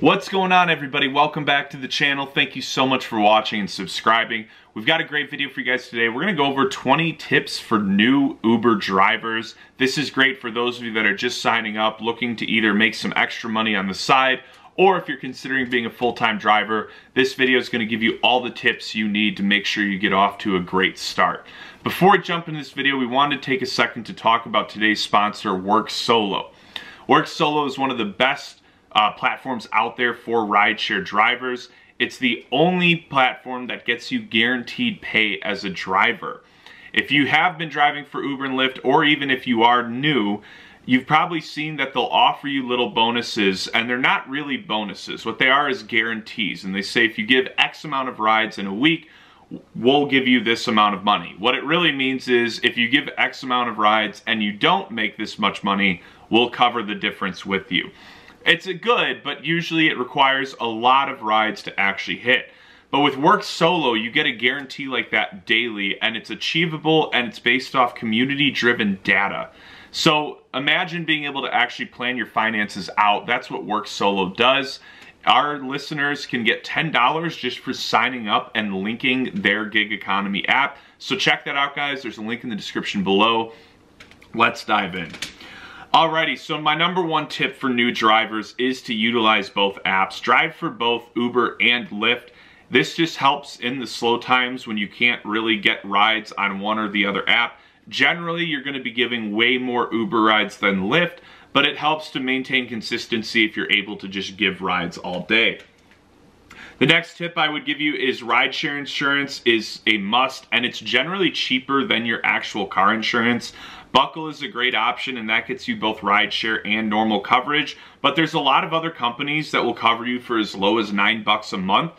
What's going on everybody? Welcome back to the channel. Thank you so much for watching and subscribing. We've got a great video for you guys today. We're gonna go over 20 tips for new Uber drivers. This is great for those of you that are just signing up, looking to either make some extra money on the side, or if you're considering being a full-time driver, this video is gonna give you all the tips you need to make sure you get off to a great start. Before we jump into this video, we wanted to take a second to talk about today's sponsor, Work Solo. Work Solo is one of the best uh, platforms out there for rideshare drivers. It's the only platform that gets you guaranteed pay as a driver. If you have been driving for Uber and Lyft, or even if you are new, you've probably seen that they'll offer you little bonuses, and they're not really bonuses. What they are is guarantees, and they say if you give X amount of rides in a week, we'll give you this amount of money. What it really means is if you give X amount of rides and you don't make this much money, we'll cover the difference with you. It's a good, but usually it requires a lot of rides to actually hit. But with Work Solo, you get a guarantee like that daily, and it's achievable, and it's based off community-driven data. So imagine being able to actually plan your finances out. That's what Work Solo does. Our listeners can get $10 just for signing up and linking their gig economy app. So check that out, guys. There's a link in the description below. Let's dive in. Alrighty, so my number one tip for new drivers is to utilize both apps. Drive for both Uber and Lyft. This just helps in the slow times when you can't really get rides on one or the other app. Generally, you're going to be giving way more Uber rides than Lyft, but it helps to maintain consistency if you're able to just give rides all day. The next tip I would give you is rideshare insurance is a must and it's generally cheaper than your actual car insurance. Buckle is a great option and that gets you both rideshare and normal coverage, but there's a lot of other companies that will cover you for as low as nine bucks a month.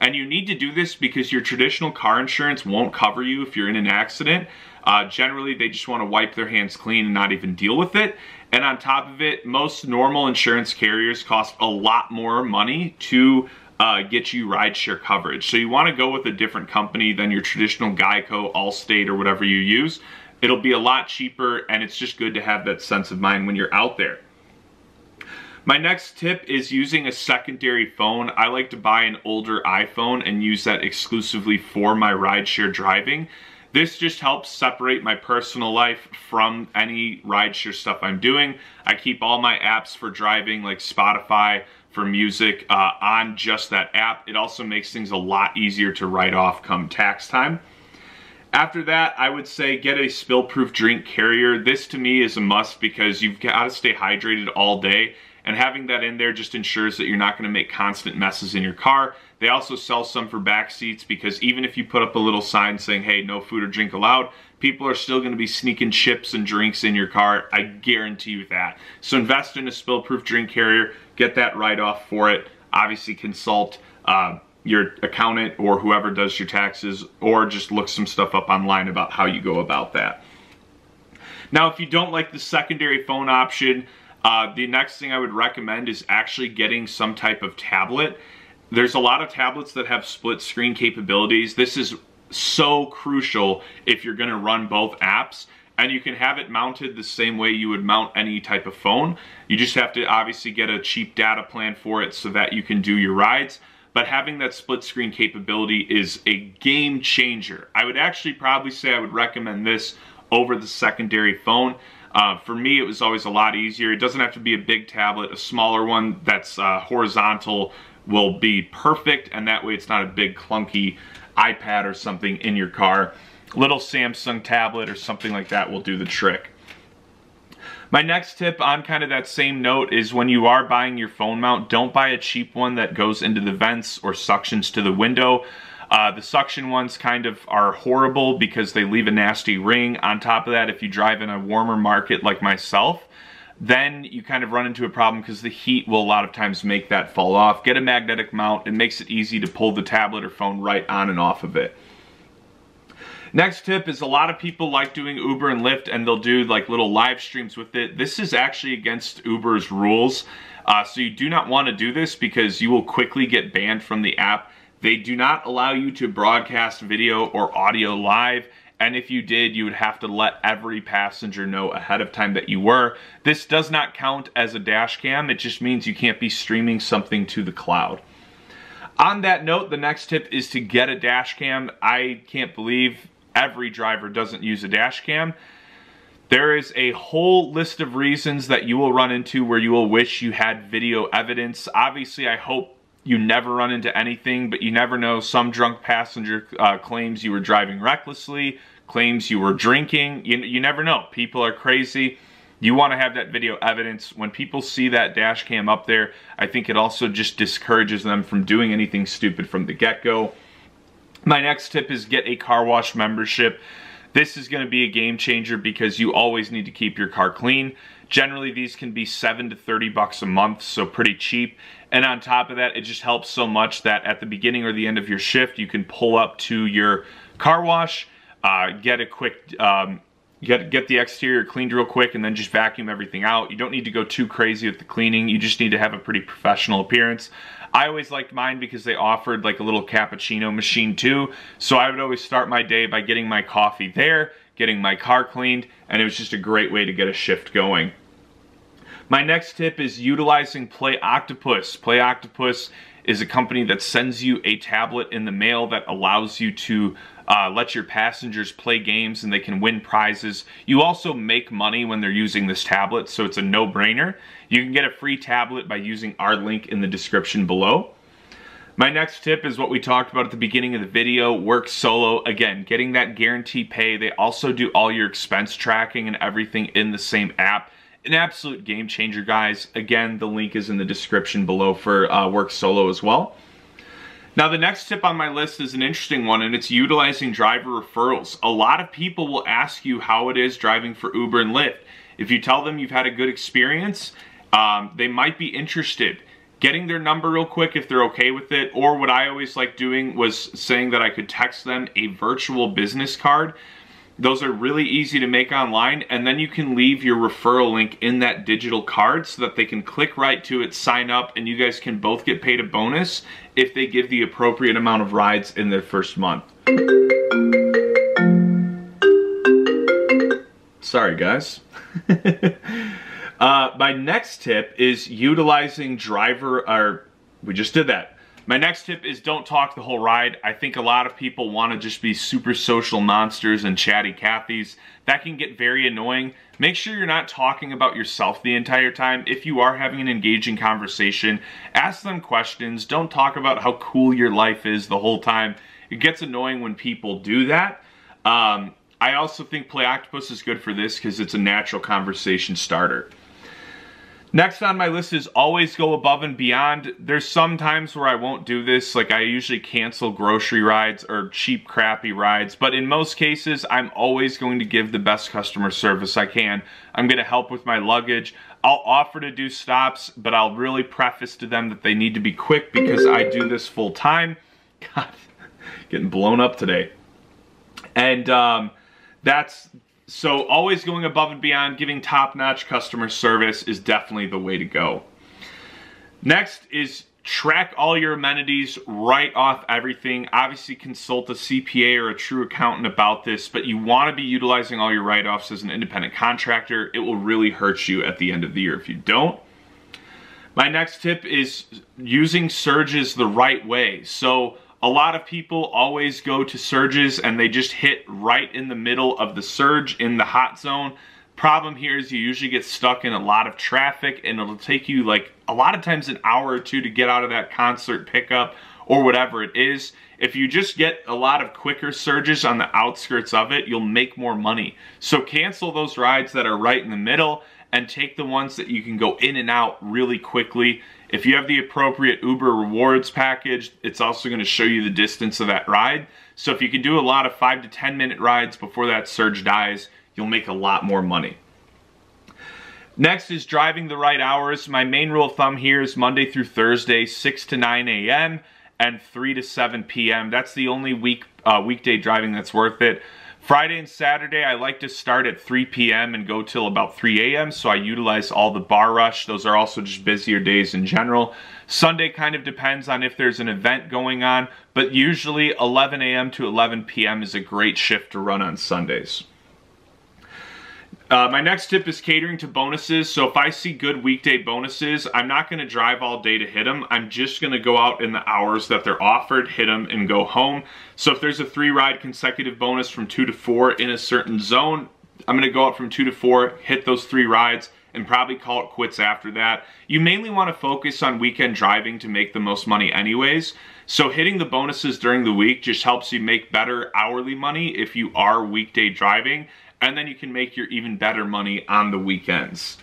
And you need to do this because your traditional car insurance won't cover you if you're in an accident. Uh, generally, they just want to wipe their hands clean and not even deal with it. And on top of it, most normal insurance carriers cost a lot more money to uh, get you rideshare coverage. So you want to go with a different company than your traditional Geico, Allstate, or whatever you use It'll be a lot cheaper and it's just good to have that sense of mind when you're out there. My next tip is using a secondary phone. I like to buy an older iPhone and use that exclusively for my rideshare driving. This just helps separate my personal life from any rideshare stuff I'm doing. I keep all my apps for driving like Spotify, for music uh, on just that app. It also makes things a lot easier to write off come tax time. After that, I would say get a spill-proof drink carrier. This to me is a must because you've got to stay hydrated all day and having that in there just ensures that you're not going to make constant messes in your car. They also sell some for back seats because even if you put up a little sign saying, hey, no food or drink allowed, people are still going to be sneaking chips and drinks in your car. I guarantee you that. So invest in a spill-proof drink carrier, get that write-off for it. Obviously consult uh, your accountant or whoever does your taxes or just look some stuff up online about how you go about that. Now, if you don't like the secondary phone option, uh, the next thing I would recommend is actually getting some type of tablet. There's a lot of tablets that have split screen capabilities. This is so crucial if you're gonna run both apps and you can have it mounted the same way you would mount any type of phone. You just have to obviously get a cheap data plan for it so that you can do your rides but having that split screen capability is a game changer. I would actually probably say I would recommend this over the secondary phone. Uh, for me, it was always a lot easier. It doesn't have to be a big tablet. A smaller one that's uh, horizontal will be perfect, and that way it's not a big clunky iPad or something in your car. Little Samsung tablet or something like that will do the trick. My next tip on kind of that same note is when you are buying your phone mount, don't buy a cheap one that goes into the vents or suctions to the window. Uh, the suction ones kind of are horrible because they leave a nasty ring. On top of that, if you drive in a warmer market like myself, then you kind of run into a problem because the heat will a lot of times make that fall off. Get a magnetic mount. It makes it easy to pull the tablet or phone right on and off of it. Next tip is a lot of people like doing Uber and Lyft and they'll do like little live streams with it. This is actually against Uber's rules. Uh, so you do not want to do this because you will quickly get banned from the app. They do not allow you to broadcast video or audio live and if you did, you would have to let every passenger know ahead of time that you were. This does not count as a dash cam, it just means you can't be streaming something to the cloud. On that note, the next tip is to get a dash cam. I can't believe every driver doesn't use a dash cam. There is a whole list of reasons that you will run into where you will wish you had video evidence. Obviously, I hope you never run into anything, but you never know. Some drunk passenger uh, claims you were driving recklessly, claims you were drinking. You, you never know. People are crazy. You want to have that video evidence. When people see that dash cam up there, I think it also just discourages them from doing anything stupid from the get-go. My next tip is get a car wash membership. This is going to be a game changer because you always need to keep your car clean. Generally, these can be 7 to 30 bucks a month, so pretty cheap. And on top of that, it just helps so much that at the beginning or the end of your shift, you can pull up to your car wash, uh, get a quick, um, get, get the exterior cleaned real quick, and then just vacuum everything out. You don't need to go too crazy with the cleaning. You just need to have a pretty professional appearance. I always liked mine because they offered like a little cappuccino machine too. So I would always start my day by getting my coffee there, getting my car cleaned, and it was just a great way to get a shift going. My next tip is utilizing Play Octopus. Play Octopus is a company that sends you a tablet in the mail that allows you to uh, let your passengers play games and they can win prizes. You also make money when they're using this tablet, so it's a no-brainer. You can get a free tablet by using our link in the description below. My next tip is what we talked about at the beginning of the video, work solo. Again, getting that guarantee pay. They also do all your expense tracking and everything in the same app. An absolute game changer, guys. Again, the link is in the description below for uh, work solo as well. Now, the next tip on my list is an interesting one, and it's utilizing driver referrals. A lot of people will ask you how it is driving for Uber and Lyft. If you tell them you've had a good experience, um, they might be interested getting their number real quick if they're okay with it. Or what I always like doing was saying that I could text them a virtual business card. Those are really easy to make online and then you can leave your referral link in that digital card so that they can click right to it, sign up, and you guys can both get paid a bonus if they give the appropriate amount of rides in their first month. Sorry guys. Uh, my next tip is utilizing driver, or we just did that. My next tip is don't talk the whole ride. I think a lot of people want to just be super social monsters and chatty Cathys. That can get very annoying. Make sure you're not talking about yourself the entire time. If you are having an engaging conversation, ask them questions. Don't talk about how cool your life is the whole time. It gets annoying when people do that. Um, I also think Play Octopus is good for this because it's a natural conversation starter. Next on my list is always go above and beyond. There's some times where I won't do this, like I usually cancel grocery rides or cheap crappy rides, but in most cases I'm always going to give the best customer service I can. I'm going to help with my luggage. I'll offer to do stops, but I'll really preface to them that they need to be quick because I do this full time. God, getting blown up today. And um, that's so always going above and beyond, giving top-notch customer service is definitely the way to go. Next is track all your amenities, write off everything. Obviously consult a CPA or a true accountant about this, but you wanna be utilizing all your write-offs as an independent contractor. It will really hurt you at the end of the year if you don't. My next tip is using surges the right way. So a lot of people always go to surges and they just hit right in the middle of the surge in the hot zone. Problem here is you usually get stuck in a lot of traffic and it'll take you like a lot of times an hour or two to get out of that concert pickup or whatever it is. If you just get a lot of quicker surges on the outskirts of it, you'll make more money. So cancel those rides that are right in the middle and take the ones that you can go in and out really quickly. If you have the appropriate Uber rewards package, it's also gonna show you the distance of that ride. So if you can do a lot of five to 10 minute rides before that surge dies, you'll make a lot more money. Next is driving the right hours. My main rule of thumb here is Monday through Thursday, 6 to 9 a.m. and 3 to 7 p.m. That's the only week uh, weekday driving that's worth it. Friday and Saturday, I like to start at 3 p.m. and go till about 3 a.m. So I utilize all the bar rush. Those are also just busier days in general. Sunday kind of depends on if there's an event going on, but usually 11 a.m. to 11 p.m. is a great shift to run on Sundays. Uh, my next tip is catering to bonuses. So if I see good weekday bonuses, I'm not going to drive all day to hit them. I'm just going to go out in the hours that they're offered, hit them, and go home. So if there's a three ride consecutive bonus from two to four in a certain zone, I'm going to go out from two to four, hit those three rides, and probably call it quits after that. You mainly want to focus on weekend driving to make the most money anyways. So hitting the bonuses during the week just helps you make better hourly money if you are weekday driving and then you can make your even better money on the weekends.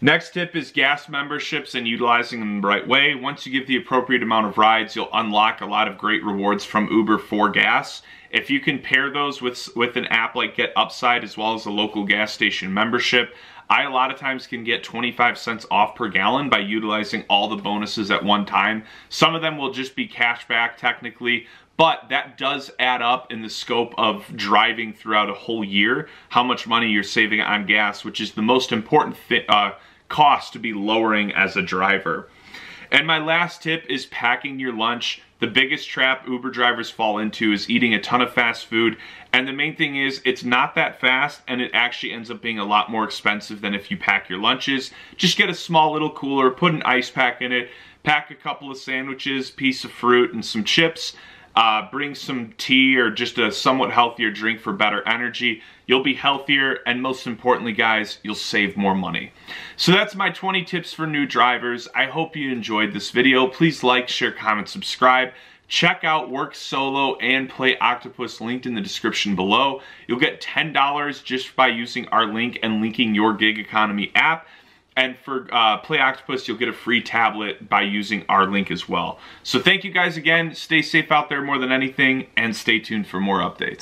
Next tip is gas memberships and utilizing them the right way. Once you give the appropriate amount of rides, you'll unlock a lot of great rewards from Uber for gas. If you can pair those with, with an app like Get Upside as well as a local gas station membership, I a lot of times can get 25 cents off per gallon by utilizing all the bonuses at one time. Some of them will just be cash back technically, but that does add up in the scope of driving throughout a whole year, how much money you're saving on gas, which is the most important uh, cost to be lowering as a driver. And my last tip is packing your lunch. The biggest trap Uber drivers fall into is eating a ton of fast food. And the main thing is it's not that fast and it actually ends up being a lot more expensive than if you pack your lunches. Just get a small little cooler, put an ice pack in it, pack a couple of sandwiches, piece of fruit, and some chips. Uh, bring some tea or just a somewhat healthier drink for better energy. You'll be healthier and most importantly guys, you'll save more money. So that's my 20 tips for new drivers. I hope you enjoyed this video. Please like, share, comment, subscribe. Check out Work Solo and Play Octopus linked in the description below. You'll get $10 just by using our link and linking your gig economy app. And for uh, Play Octopus, you'll get a free tablet by using our link as well. So thank you guys again. Stay safe out there more than anything, and stay tuned for more updates.